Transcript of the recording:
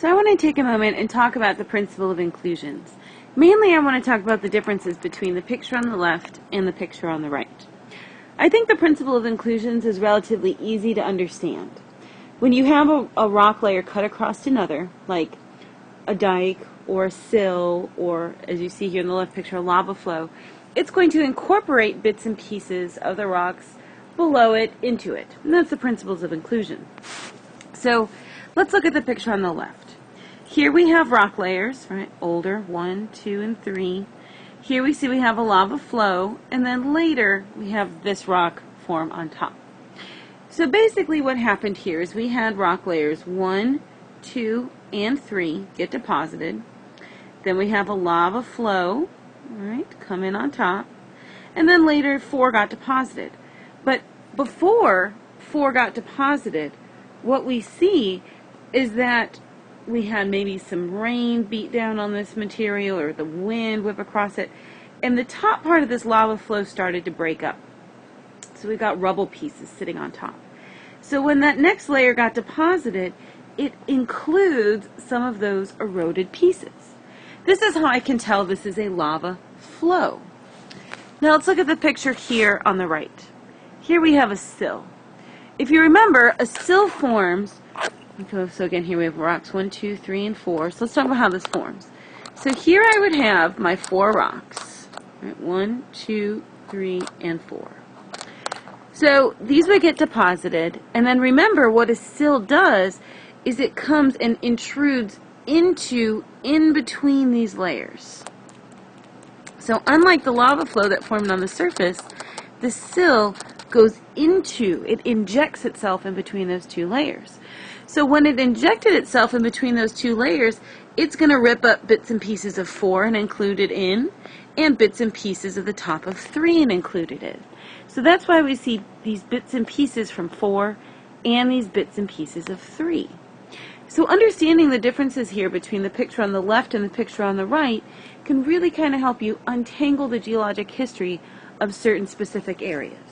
So I want to take a moment and talk about the principle of inclusions. Mainly I want to talk about the differences between the picture on the left and the picture on the right. I think the principle of inclusions is relatively easy to understand. When you have a, a rock layer cut across another, like a dike or a sill or, as you see here in the left picture, a lava flow, it's going to incorporate bits and pieces of the rocks below it into it. And that's the principles of inclusion. So let's look at the picture on the left. Here we have rock layers, right? Older, one, two, and three. Here we see we have a lava flow, and then later we have this rock form on top. So basically what happened here is we had rock layers one, two, and three get deposited. Then we have a lava flow, right, come in on top. And then later four got deposited. But before four got deposited, what we see is that we had maybe some rain beat down on this material or the wind whip across it, and the top part of this lava flow started to break up. So we got rubble pieces sitting on top. So when that next layer got deposited, it includes some of those eroded pieces. This is how I can tell this is a lava flow. Now let's look at the picture here on the right. Here we have a sill. If you remember, a sill forms, so again here we have rocks, one, two, three, and four. So let's talk about how this forms. So here I would have my four rocks. Right, one, two, three, and four. So these would get deposited, and then remember what a sill does is it comes and intrudes into in between these layers. So unlike the lava flow that formed on the surface, the sill goes into, it injects itself in between those two layers. So when it injected itself in between those two layers, it's going to rip up bits and pieces of 4 and include it in, and bits and pieces of the top of 3 and include it in. So that's why we see these bits and pieces from 4 and these bits and pieces of 3. So understanding the differences here between the picture on the left and the picture on the right can really kind of help you untangle the geologic history of certain specific areas.